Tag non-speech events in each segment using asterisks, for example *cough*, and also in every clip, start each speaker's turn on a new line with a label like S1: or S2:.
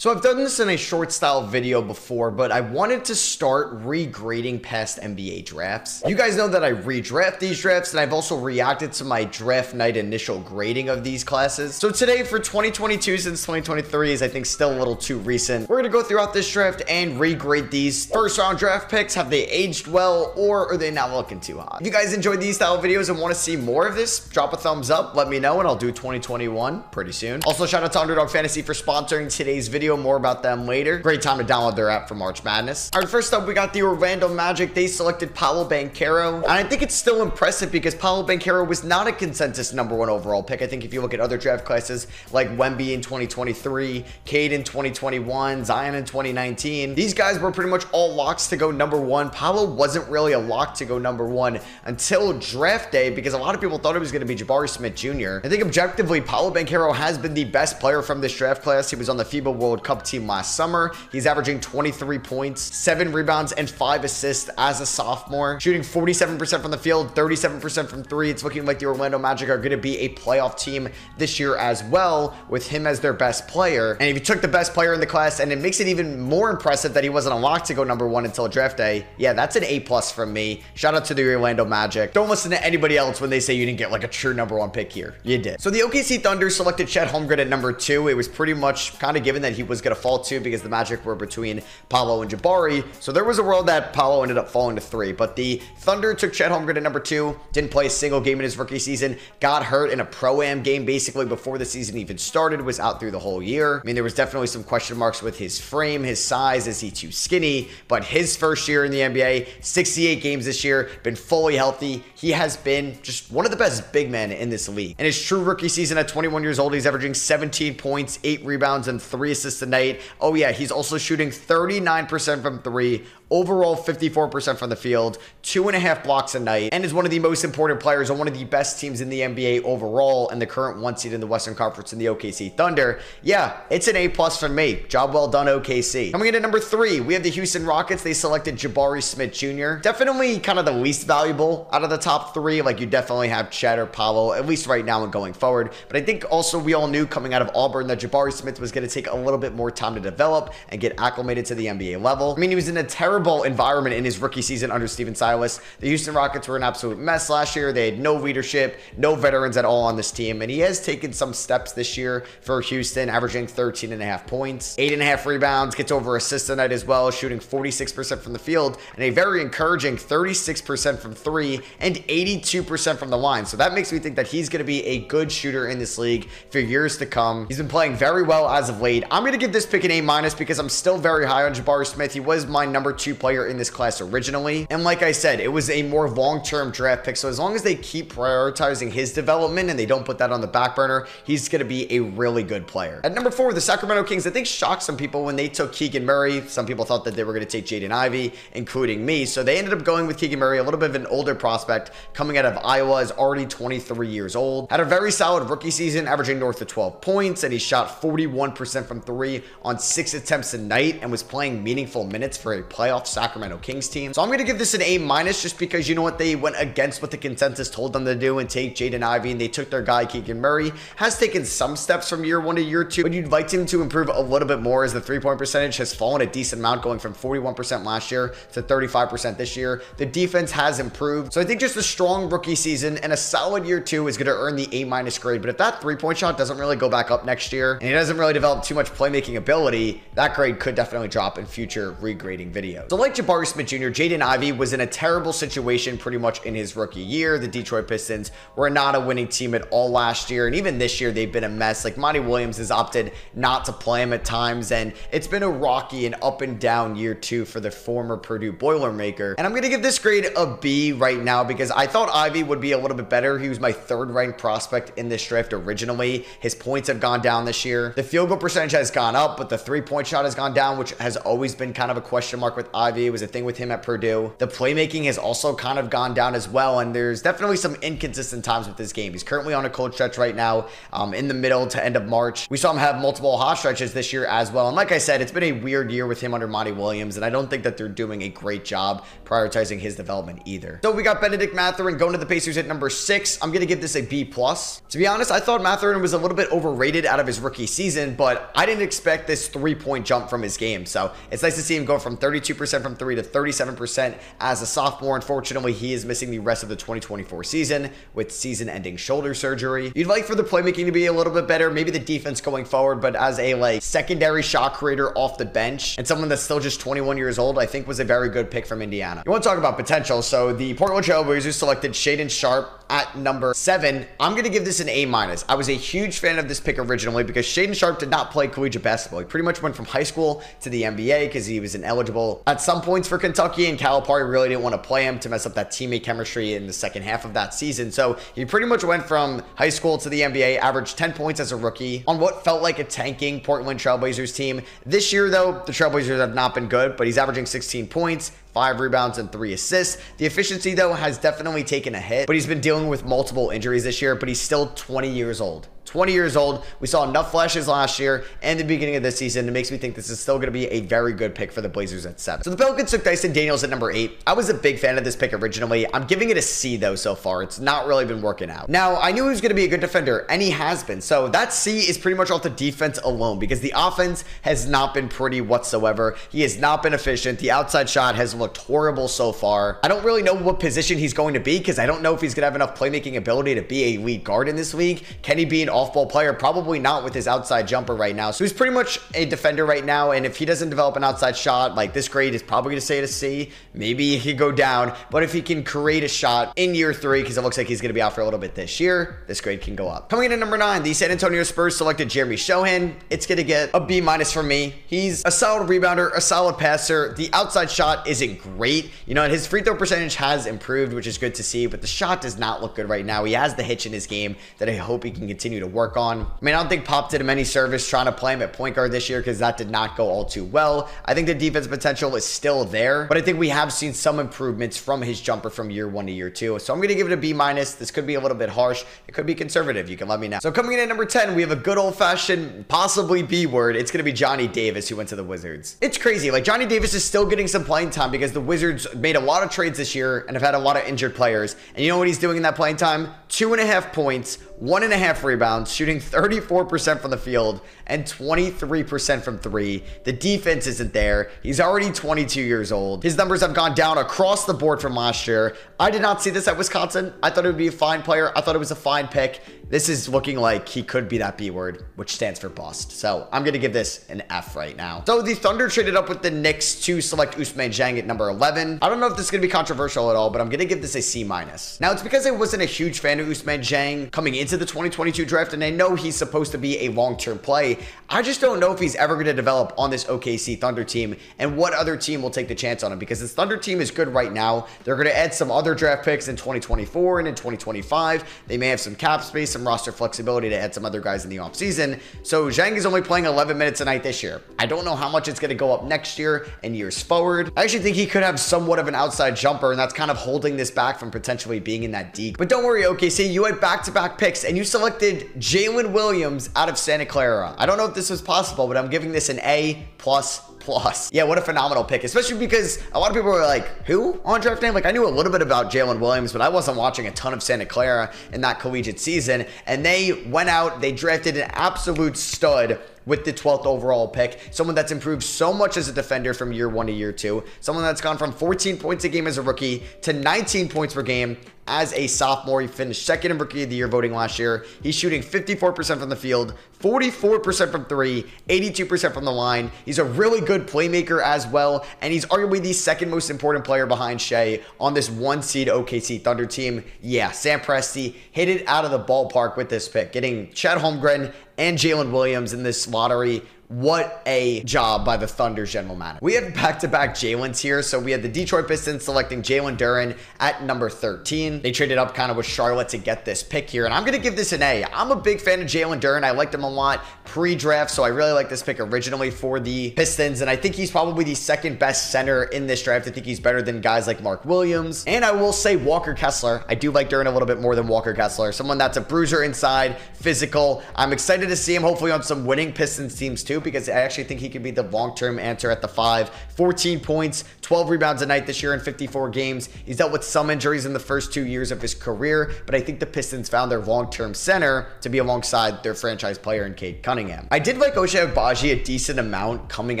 S1: So I've done this in a short style video before, but I wanted to start regrading past NBA drafts. You guys know that I redraft these drafts, and I've also reacted to my draft night initial grading of these classes. So today for 2022, since 2023 is I think still a little too recent, we're gonna go throughout this draft and regrade these first round draft picks. Have they aged well, or are they not looking too hot? If you guys enjoyed these style videos and want to see more of this, drop a thumbs up, let me know, and I'll do 2021 pretty soon. Also, shout out to Underdog Fantasy for sponsoring today's video video. More about them later. Great time to download their app for March Madness. All right, first up, we got the Orlando Magic. They selected Paolo Banchero. And I think it's still impressive because Paolo Banchero was not a consensus number one overall pick. I think if you look at other draft classes like Wemby in 2023, Cade in 2021, Zion in 2019, these guys were pretty much all locks to go number one. Paolo wasn't really a lock to go number one until draft day because a lot of people thought it was going to be Jabari Smith Jr. I think objectively, Paolo Banchero has been the best player from this draft class. He was on the FIBA World Cup team last summer. He's averaging 23 points, 7 rebounds, and 5 assists as a sophomore, shooting 47% from the field, 37% from 3. It's looking like the Orlando Magic are going to be a playoff team this year as well, with him as their best player. And if you took the best player in the class, and it makes it even more impressive that he wasn't unlocked to go number one until draft day, yeah, that's an A plus from me. Shout out to the Orlando Magic. Don't listen to anybody else when they say you didn't get like a true number one pick here. You did. So the OKC Thunder selected Chet Holmgren at number two. It was pretty much kind of given that he was going to fall to because the Magic were between Paolo and Jabari. So there was a world that Paolo ended up falling to three. But the Thunder took Chet Holmgren at number two. Didn't play a single game in his rookie season. Got hurt in a pro-am game basically before the season even started. Was out through the whole year. I mean, there was definitely some question marks with his frame, his size. Is he too skinny? But his first year in the NBA, 68 games this year, been fully healthy. He has been just one of the best big men in this league. In his true rookie season at 21 years old, he's averaging 17 points, 8 rebounds, and 3 assists a night. Oh yeah, he's also shooting 39% from three, overall 54% from the field, two and a half blocks a night, and is one of the most important players on one of the best teams in the NBA overall and the current one seed in the Western Conference in the OKC Thunder. Yeah, it's an A plus for me. Job well done, OKC. Coming into number three, we have the Houston Rockets. They selected Jabari Smith Jr. Definitely kind of the least valuable out of the top three. Like you definitely have Chet or Paolo, at least right now and going forward. But I think also we all knew coming out of Auburn that Jabari Smith was going to take a little bit more time to develop and get acclimated to the NBA level. I mean, he was in a terrible environment in his rookie season under Stephen Silas. The Houston Rockets were an absolute mess last year. They had no leadership, no veterans at all on this team, and he has taken some steps this year for Houston, averaging 13 and a half points, eight and a half rebounds, gets over assists a night as well, shooting 46% from the field, and a very encouraging 36% from three and 82% from the line. So that makes me think that he's going to be a good shooter in this league for years to come. He's been playing very well as of late. I'm going to give this pick an A minus because I'm still very high on Jabari Smith. He was my number two player in this class originally. And like I said, it was a more long-term draft pick. So as long as they keep prioritizing his development and they don't put that on the back burner, he's going to be a really good player. At number four, the Sacramento Kings, I think shocked some people when they took Keegan Murray. Some people thought that they were going to take Jaden Ivey, including me. So they ended up going with Keegan Murray, a little bit of an older prospect coming out of Iowa, is already 23 years old. Had a very solid rookie season, averaging north of 12 points, and he shot 41% from three on six attempts a night and was playing meaningful minutes for a playoff Sacramento Kings team. So I'm going to give this an A minus just because you know what they went against what the consensus told them to do and take Jaden Ivey and they took their guy Keegan Murray. Has taken some steps from year one to year two, but you'd like him to improve a little bit more as the three point percentage has fallen a decent amount going from 41% last year to 35% this year. The defense has improved. So I think just a strong rookie season and a solid year two is going to earn the A minus grade. But if that three point shot doesn't really go back up next year and he doesn't really develop too much playmaking ability, that grade could definitely drop in future regrading videos. So like Jabari Smith Jr., Jaden Ivey was in a terrible situation pretty much in his rookie year. The Detroit Pistons were not a winning team at all last year. And even this year, they've been a mess. Like Monty Williams has opted not to play him at times. And it's been a rocky and up and down year two for the former Purdue Boilermaker. And I'm going to give this grade a B right now because I thought Ivey would be a little bit better. He was my third ranked prospect in this draft originally. His points have gone down this year. The field goal percentage has gone up, but the three point shot has gone down, which has always been kind of a question mark with Ivey. It was a thing with him at Purdue. The playmaking has also kind of gone down as well, and there's definitely some inconsistent times with this game. He's currently on a cold stretch right now, um, in the middle to end of March. We saw him have multiple hot stretches this year as well, and like I said, it's been a weird year with him under Monty Williams, and I don't think that they're doing a great job prioritizing his development either. So we got Benedict Mathurin going to the Pacers at number six. I'm gonna give this a B plus. To be honest, I thought Mathurin was a little bit overrated out of his rookie season, but I didn't expect this three point jump from his game. So it's nice to see him go from 32% from three to 37% as a sophomore. Unfortunately, he is missing the rest of the 2024 season with season ending shoulder surgery. You'd like for the playmaking to be a little bit better, maybe the defense going forward, but as a like secondary shot creator off the bench and someone that's still just 21 years old, I think was a very good pick from Indiana. You want to talk about potential. So the Portland Trailblazers selected Shaedon Sharpe at number seven. I'm going to give this an A minus. I was a huge fan of this pick originally because Shaedon Sharpe did not play collegiate basketball. He pretty much went from high school to the NBA because he was ineligible at some points for Kentucky, and Calipari really didn't want to play him to mess up that teammate chemistry in the second half of that season. So he pretty much went from high school to the NBA, averaged 10 points as a rookie on what felt like a tanking Portland Trailblazers team. This year, though, the Trailblazers have not been good, but he's averaging 16 points, five rebounds and three assists. The efficiency, though, has definitely taken a hit, but he's been dealing with multiple injuries this year, but he's still 20 years old. 20 years old. We saw enough flashes last year and the beginning of this season. It makes me think this is still going to be a very good pick for the Blazers at seven. So the Pelicans took Dyson Daniels at number eight. I was a big fan of this pick originally. I'm giving it a C though so far. It's not really been working out. Now, I knew he was going to be a good defender and he has been. So that C is pretty much off the defense alone because the offense has not been pretty whatsoever. He has not been efficient. The outside shot has looked horrible so far. I don't really know what position he's going to be because I don't know if he's going to have enough playmaking ability to be a lead guard in this league. Can he be an off-ball player? Probably not with his outside jumper right now. So he's pretty much a defender right now. And if he doesn't develop an outside shot, like this grade is probably going to stay at a C. Maybe he could go down. But if he can create a shot in year three, because it looks like he's going to be out for a little bit this year, this grade can go up. Coming in at number nine, the San Antonio Spurs selected Jeremy Sochan. It's going to get a B minus from me. He's a solid rebounder, a solid passer. The outside shot isn't great. You know, and his free throw percentage has improved, which is good to see, but the shot does not look good right now. He has the hitch in his game that I hope he can continue to work on. I mean, I don't think Pop did him any service trying to play him at point guard this year because that did not go all too well. I think the defense potential is still there, but I think we have seen some improvements from his jumper from year one to year two. So I'm going to give it a B minus. This could be a little bit harsh. It could be conservative. You can let me know. So coming in at number 10, we have a good old fashioned, possibly B word. It's going to be Johnny Davis who went to the Wizards. It's crazy. Like Johnny Davis is still getting some playing time because the Wizards made a lot of trades this year and have had a lot of injured players. And you know what he's doing in that playing time? Two and a half points, one and a half rebounds, shooting 34% from the field and 23% from three. The defense isn't there. He's already 22 years old. His numbers have gone down across the board from last year. I did not see this at Wisconsin. I thought it would be a fine player. I thought it was a fine pick. This is looking like he could be that B word, which stands for bust. So I'm going to give this an F right now. So the Thunder traded up with the Knicks to select Ousmane Dieng at number 11. I don't know if this is going to be controversial at all, but I'm going to give this a C minus. Now, it's because I wasn't a huge fan of Ousmane Dieng coming into the 2022 draft, and I know he's supposed to be a long-term play. I just don't know if he's ever going to develop on this OKC Thunder team and what other team will take the chance on him because this Thunder team is good right now. They're going to add some other draft picks in 2024 and in 2025. They may have some cap space, some roster flexibility to add some other guys in the offseason. So Dieng is only playing 11 minutes a night this year. I don't know how much it's going to go up next year and years forward. I actually think he could have somewhat of an outside jumper, and that's kind of holding this back from potentially being in that deep. But don't worry, OKC, you had back-to-back -back picks, and you selected Jalen Williams out of Santa Clara. I don't know if this was possible, but I'm giving this an A plus plus. Yeah, what a phenomenal pick, especially because a lot of people were like, who on draft name? Like, I knew a little bit about Jalen Williams, but I wasn't watching a ton of Santa Clara in that collegiate season. And they went out, they drafted an absolute stud with the 12th overall pick. Someone that's improved so much as a defender from year one to year two. Someone that's gone from 14 points a game as a rookie to 19 points per game as a sophomore. He finished second in rookie of the year voting last year. He's shooting 54% from the field, 44% from three, 82% from the line. He's a really good playmaker as well, and he's arguably the second most important player behind Shai on this one seed OKC Thunder team. Yeah, Sam Presti hit it out of the ballpark with this pick, getting Chet Holmgren and Jalen Williams in this lottery what a job by the Thunder's general manager. We had back-to-back Jalen's here. So we had the Detroit Pistons selecting Jalen Duren at number 13. They traded up kind of with Charlotte to get this pick here. And I'm going to give this an A. I'm a big fan of Jalen Duren. I liked him a lot pre-draft. So I really like this pick originally for the Pistons. And I think he's probably the second best center in this draft. I think he's better than guys like Mark Williams. And I will say Walker Kessler. I do like Duren a little bit more than Walker Kessler. Someone that's a bruiser inside, physical. I'm excited to see him hopefully on some winning Pistons teams too too because I actually think he could be the long-term answer at the five. 14 points, 12 rebounds a night this year in 54 games. He's dealt with some injuries in the first two years of his career, but I think the Pistons found their long-term center to be alongside their franchise player in Cade Cunningham. I did like Ochai Agbaji a decent amount coming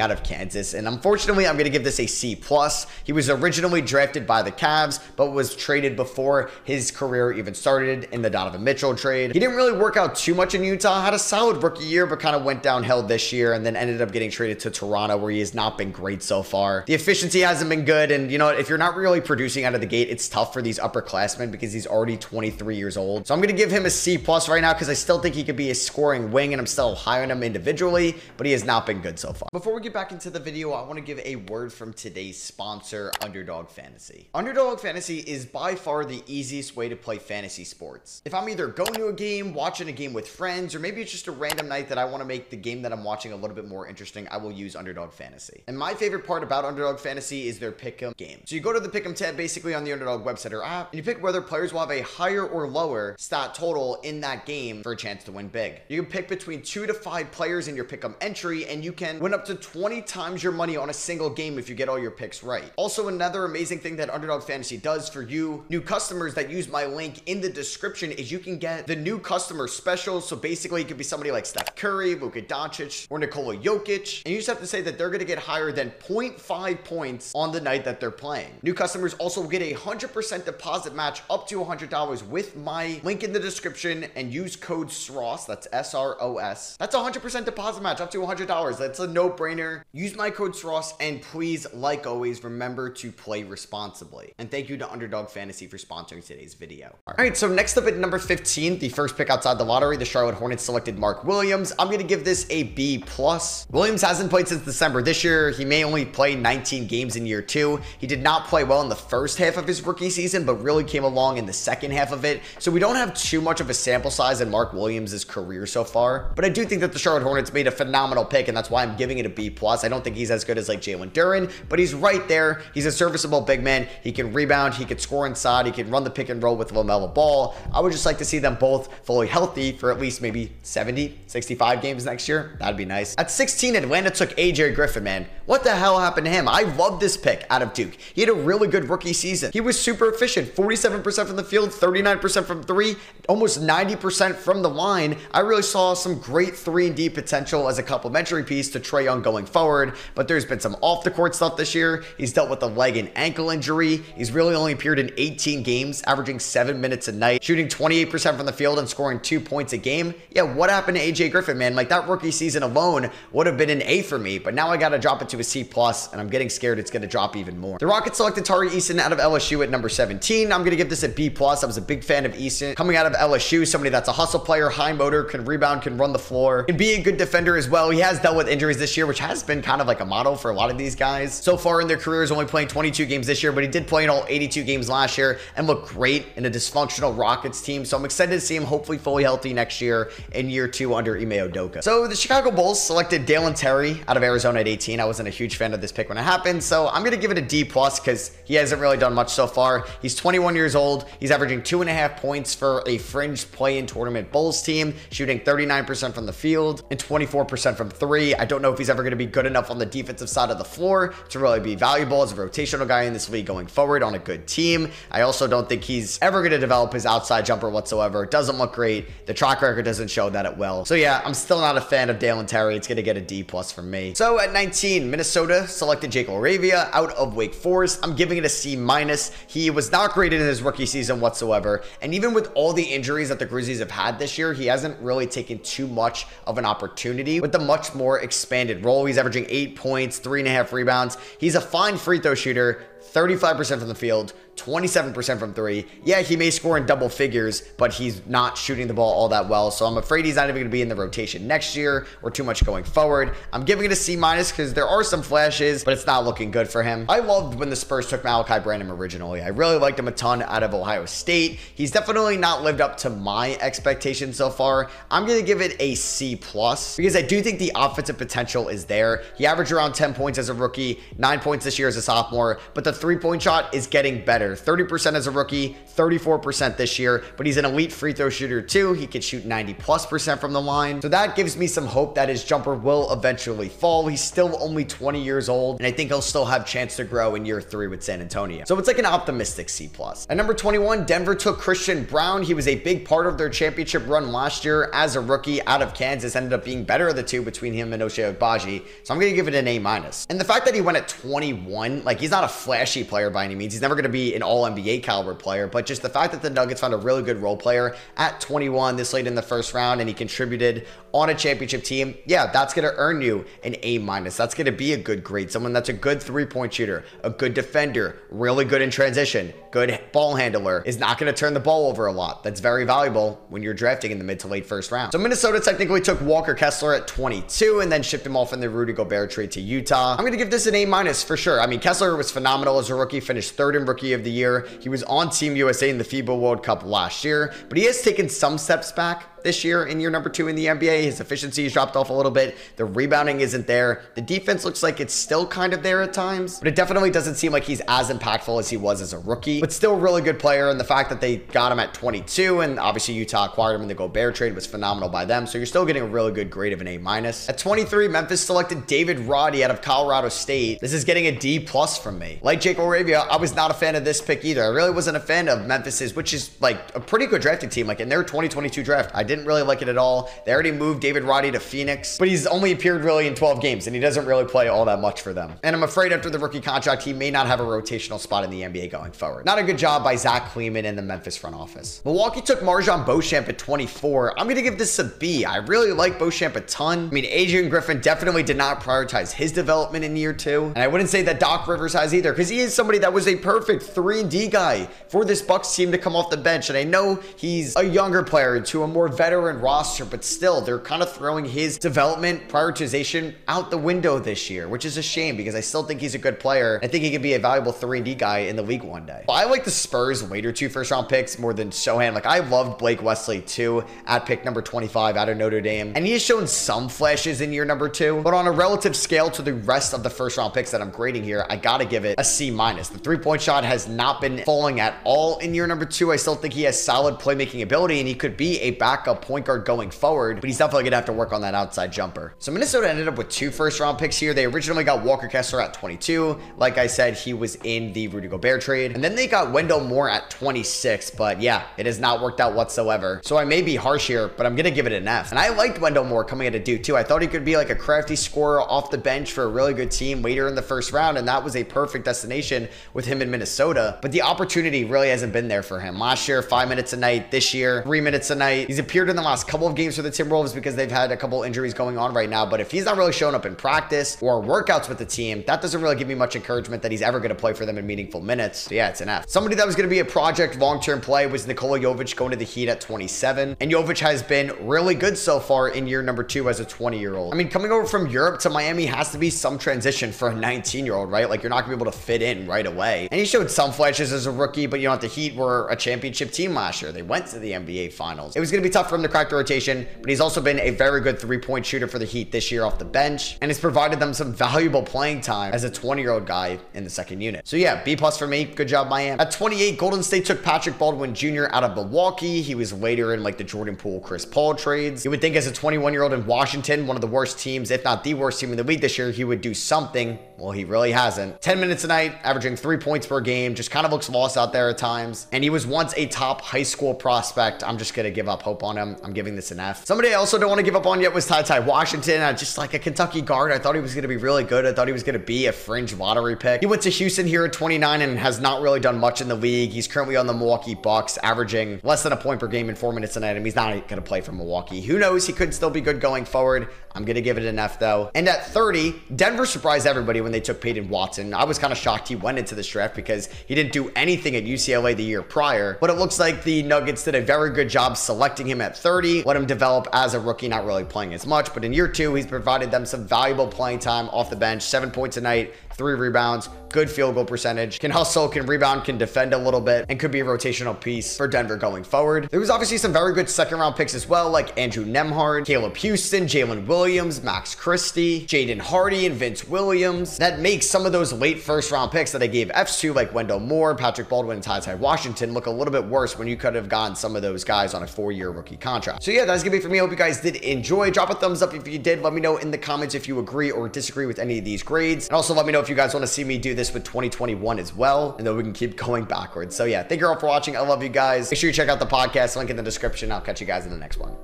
S1: out of Kansas, and unfortunately, I'm going to give this a C+. plus. He was originally drafted by the Cavs, but was traded before his career even started in the Donovan Mitchell trade. He didn't really work out too much in Utah, had a solid rookie year, but kind of went downhill this year, and then ended up getting traded to Toronto, where he has not been great so far. The efficiency hasn't been good, and you know, if you're not really producing out of the gate, it's tough for these upperclassmen because he's already 23 years old. So I'm going to give him a C plus right now because I still think he could be a scoring wing, and I'm still high on him individually, but he has not been good so far. Before we get back into the video, I want to give a word from today's sponsor, Underdog Fantasy. Underdog Fantasy is by far the easiest way to play fantasy sports. If I'm either going to a game, watching a game with friends, or maybe it's just a random night that I want to make the game that I'm watching a little bit more interesting, I will use Underdog Fantasy. And my favorite part about Underdog Fantasy is their pick'em game. So you go to the pick'em tab basically on the Underdog website or app, and you pick whether players will have a higher or lower stat total in that game for a chance to win big. You can pick between two to five players in your pick'em entry, and you can win up to 20 times your money on a single game if you get all your picks right. Also, another amazing thing that Underdog Fantasy does for you new customers that use my link in the description is you can get the new customer special. So basically, it could be somebody like Steph Curry, Luka Doncic, or Nikola Jokic, and you just have to say that they're going to get higher than 0.5 points on the night that they're playing. New customers also get a 100% deposit match up to $100 with my link in the description and use code SROS. That's S R O S. That's 100% deposit match up to $100. That's a no brainer. Use my code SROS and please, like always, remember to play responsibly. And thank you to Underdog Fantasy for sponsoring today's video. All right, so next up at number 15, the first pick outside the lottery, the Charlotte Hornets selected Mark Williams. I'm going to give this a B plus. Williams hasn't played since December this year. He may only play 19 games in year two. He did not play well in the first half of his rookie season, but really came along in the second half of it. So we don't have too much of a sample size in Mark Williams' career so far. But I do think that the Charlotte Hornets made a phenomenal pick, and that's why I'm giving it a B plus. I don't think he's as good as like Jalen Duren, but he's right there. He's a serviceable big man. He can rebound, he can score inside, he can run the pick and roll with LaMelo Ball. I would just like to see them both fully healthy for at least maybe 70, 65 games next year. That'd be nice. At 16, Atlanta took AJ Griffin, man. What the hell happened to him? I love this pick out of Duke. He had a really good rookie season. He was super efficient 47% from the field, 39% from three, almost 90% from the line. I really saw some great 3 and D potential as a complementary piece to Trae Young going forward, but there's been some off the court stuff this year. He's dealt with a leg and ankle injury. He's really only appeared in 18 games, averaging 7 minutes a night, shooting 28% from the field and scoring 2 points a game. Yeah, what happened to AJ Griffin, man? Like that rookie season alone would have been an A for me, but now I got to drop it to a C plus, and I'm getting scared it's going to drop even more. The Rockets selected Tari Eason out of LSU at number 17. I'm going to give this a B plus. I was a big fan of Eason coming out of LSU, somebody that's a hustle player, high motor, can rebound, can run the floor, can be a good defender as well. He has dealt with injuries this year, which has been kind of like a model for a lot of these guys. So far in their careers, only playing 22 games this year, but he did play in all 82 games last year and look great in a dysfunctional Rockets team. So I'm excited to see him hopefully fully healthy next year in year two under Ime Udoka. So the Chicago Bulls selected Dalen Terry out of Arizona at 18. I wasn't a huge fan of this pick when it happened, so I'm going to give it a D plus because he hasn't really done much so far. He's 21 years old. He's averaging two and a half points for a fringe play-in tournament Bulls team, shooting 39% from the field and 24% from three. I don't know if he's ever going to be good enough on the defensive side of the floor to really be valuable as a rotational guy in this league going forward on a good team. I also don't think he's ever going to develop his outside jumper whatsoever. It doesn't look great. The track record doesn't show that it will. So yeah, I'm still not a fan of Dalen Terry. It's going to get a D plus from me. So at 19, Minnesota selected Jake LaRavia out of Wake Forest. I'm giving it a C minus. He was not great in his rookie season whatsoever. And even with all the injuries that the Grizzlies have had this year, he hasn't really taken too much of an opportunity with the much more expanded role. He's averaging eight points, three and a half rebounds. He's a fine free throw shooter, 35% from the field, 27% from three. Yeah, he may score in double figures, but he's not shooting the ball all that well. So I'm afraid he's not even going to be in the rotation next year or too much going forward. I'm giving it a C minus because there are some flashes, but it's not looking good for him. I loved when the Spurs took Malaki Branham originally. I really liked him a ton out of Ohio State. He's definitely not lived up to my expectations so far. I'm going to give it a C plus because I do think the offensive potential is there. He averaged around 10 points as a rookie, nine points this year as a sophomore, but the the three-point shot is getting better. 30% as a rookie, 34% this year, but he's an elite free throw shooter too. He can shoot 90 plus percent from the line. So that gives me some hope that his jumper will eventually fall. He's still only 20 years old, and I think he'll still have chance to grow in year three with San Antonio. So it's like an optimistic C+. plus. At number 21, Denver took Christian Braun. He was a big part of their championship run last year as a rookie out of Kansas, ended up being better of the two between him and Ochai Agbaji. So I'm to give it an A minus. And the fact that he went at 21, like he's not a flashy player by any means. He's never to be an all NBA caliber player, but just the fact that the Nuggets found a really good role player at 21 this late in the first round and he contributed on a championship team, yeah, that's going to earn you an A minus. That's going to be a good grade. Someone that's a good three point shooter, a good defender, really good in transition, good ball handler, is not going to turn the ball over a lot. That's very valuable when you're drafting in the mid to late first round. So Minnesota technically took Walker Kessler at 22 and then shipped him off in the Rudy Gobert trade to Utah. I'm going to give this an A minus for sure. I mean, Kessler was phenomenal as a rookie, finished third in rookie of the year. He was on Team USA in the FIBA World Cup last year, but he has taken some steps back this year in year number two in the NBA. His efficiency has dropped off a little bit. The rebounding isn't there. The defense looks like it's still kind of there at times, but it definitely doesn't seem like he's as impactful as he was as a rookie, but still really good player. And the fact that they got him at 22 and obviously Utah acquired him in the Gobert trade was phenomenal by them. So you're still getting a really good grade of an A minus. At 23, Memphis selected David Roddy out of Colorado State. This is getting a D plus from me. Like Jake LaRavia, I was not a fan of this pick either. I really wasn't a fan of Memphis's, which is like a pretty good drafting team. Like in their 2022 draft, I didn't really like it at all. They already moved David Roddy to Phoenix, but he's only appeared really in 12 games and he doesn't really play all that much for them. And I'm afraid after the rookie contract, he may not have a rotational spot in the NBA going forward. Not a good job by Zach Kleiman and the Memphis front office. Milwaukee took MarJon Beauchamp at 24. I'm going to give this a B. I really like Beauchamp a ton. I mean, Adrian Griffin definitely did not prioritize his development in year two. And I wouldn't say that Doc Rivers has either because he is somebody that was a perfect 3 D guy for this Bucks team to come off the bench. And I know he's a younger player to a more veteran roster, but still, they're kind of throwing his development prioritization out the window this year, which is a shame because I still think he's a good player. I think he could be a valuable 3D guy in the league one day. I like the Spurs later two first round picks more than Sochan. Like, I loved Blake Wesley too at pick number 25 out of Notre Dame. And he has shown some flashes in year number two, but on a relative scale to the rest of the first round picks that I'm grading here, I gotta give it a C minus. The three point shot has not been falling at all in year number two. I still think he has solid playmaking ability and he could be a backup point guard going forward, but he's definitely going to have to work on that outside jumper. So Minnesota ended up with two first round picks here. They originally got Walker Kessler at 22. Like I said, he was in the Rudy Gobert trade. And then they got Wendell Moore at 26. But yeah, it has not worked out whatsoever. So I may be harsh here, but I'm going to give it an F. And I liked Wendell Moore coming at a Duke too. I thought he could be like a crafty scorer off the bench for a really good team later in the first round. And that was a perfect destination with him in Minnesota. But the opportunity really hasn't been there for him. Last year, five minutes a night. This year, three minutes a night. He's appeared in the last couple of games for the Timberwolves because they've had a couple injuries going on right now. But if he's not really showing up in practice or workouts with the team, that doesn't really give me much encouragement that he's ever going to play for them in meaningful minutes. So yeah, it's an F. Somebody that was going to be a project long-term play was Nikola Jovic going to the Heat at 27. And Jovic has been really good so far in year number two as a 20-year-old. I mean, coming over from Europe to Miami has to be some transition for a 19-year-old, right? Like you're not going to be able to fit in right away. And he showed some flashes as a rookie, but you know, the Heat were a championship team last year. They went to the NBA Finals. It was going to be tough for him to crack rotation, but he's also been a very good three-point shooter for the Heat this year off the bench, and has provided them some *laughs* valuable playing time as a 20-year-old guy in the second unit. So yeah, B plus for me. Good job, Miami. At 28, Golden State took Patrick Baldwin Jr. out of Milwaukee. He was later in like the Jordan Poole, Chris Paul trades. You would think as a 21-year-old in Washington, one of the worst teams, if not the worst team in the league this year, he would do something. Well, he really hasn't. 10 minutes a night, averaging three points per game, just kind of looks lost out there at times. And he was once a top high school prospect. I'm just gonna give up hope on him. I'm giving this an F. Somebody I also don't want to give up on yet was TyTy Washington. Uh, just like a Kentucky guard, I thought he was going to be really good. I thought he was going to be a fringe lottery pick. He went to Houston here at 29 and has not really done much in the league. He's currently on the Milwaukee Bucks, averaging less than a point per game in four minutes a night. And he's not going to play for Milwaukee. Who knows? He could still be good going forward. I'm going to give it an F though. And at 30, Denver surprised everybody when they took Peyton Watson. I was kind of shocked he went into this draft because he didn't do anything at UCLA the year prior. But it looks like the Nuggets did a very good job selecting him at 30, let him develop as a rookie, not really playing as much. But in year two, he's provided them some valuable playing time off the bench, seven points a night, three rebounds, good field goal percentage, can hustle, can rebound, can defend a little bit, and could be a rotational piece for Denver going forward. There was obviously some very good second round picks as well, like Andrew Nembhard, Caleb Houstan, Jalen Williams, Max Christie, Jaden Hardy, and Vince Williams. That makes some of those late first round picks that I gave Fs to, like Wendell Moore, Patrick Baldwin, and TyTy Washington, look a little bit worse when you could have gotten some of those guys on a four year rookie contract. So yeah, that's gonna be for me. I hope you guys did enjoy. Drop a thumbs up if you did. Let me know in the comments if you agree or disagree with any of these grades. And also let me know you guys want to see me do this with 2021 as well. And then we can keep *laughs* going backwards. So yeah, thank you all for watching. I love you guys. Make sure you check out the podcast link in the description. I'll catch you guys in the next one.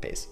S1: Peace.